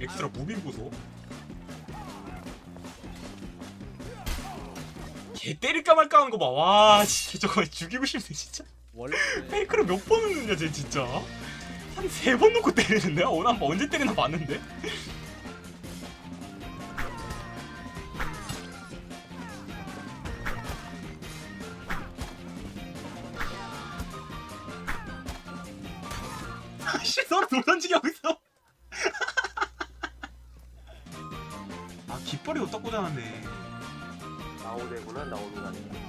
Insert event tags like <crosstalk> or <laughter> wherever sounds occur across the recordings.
엑스트라 moving 보소. 개 때릴까 말까 하는 거 봐. 와, 진짜 저거 죽이고 싶네, 진짜. 원래 fake를 몇 번 넣느냐, 쟤 진짜. 한 세 번 놓고 때리는데? 어, 난 언제 때리나 봤는데? 아씨, 서로 돌 던지기 하고 있어. 깃발이 어디다 꽂아놨네. 나오대구나 나오는 아니야.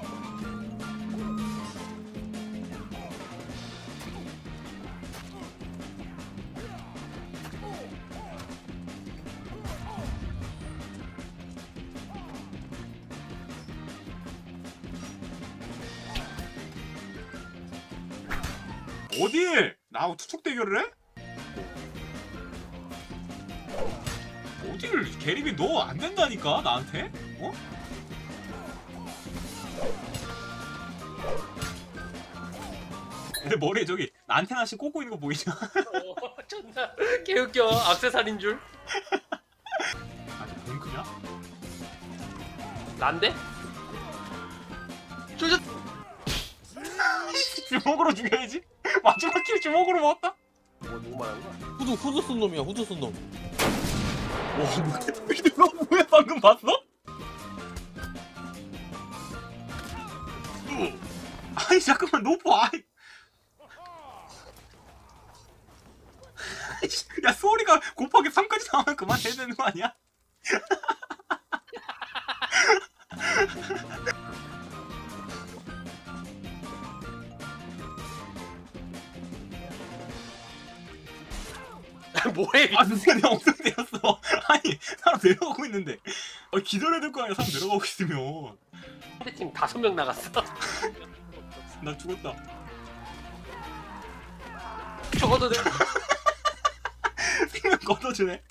어딜? 나하고 투척 대결을 해? 어딜 게리비 너 안 된다니까 나한테? 어? 내 머리에 저기 안테나 하나씩 꽂고 있는 거 보이냐? 어, 존나 개웃겨 악세사리인 줄 아저 뱅크냐? 난데? 조져 주먹으로 죽여야지 마지막 kill 주먹으로 먹었다? 뭐 누구 말하는 거야? 후드 후드 쏜 놈이야 후드 쏜 놈. 와 뭐야 너 뭐야 방금 봤어? 아니 잠깐만 노포 아이 야 소리가 곱하기 3까지 나오면 그만해야 되는 거 아니야? <laughs> 뭐해 아 아니 사람 내려가고 있는데. 아, 기다려야 될 거 아니야. 사람 내려가고 있으면. 상대팀 다섯 명 나갔어. <laughs> 나 죽었다. 적어도 돼. <laughs> 생명 걷어주네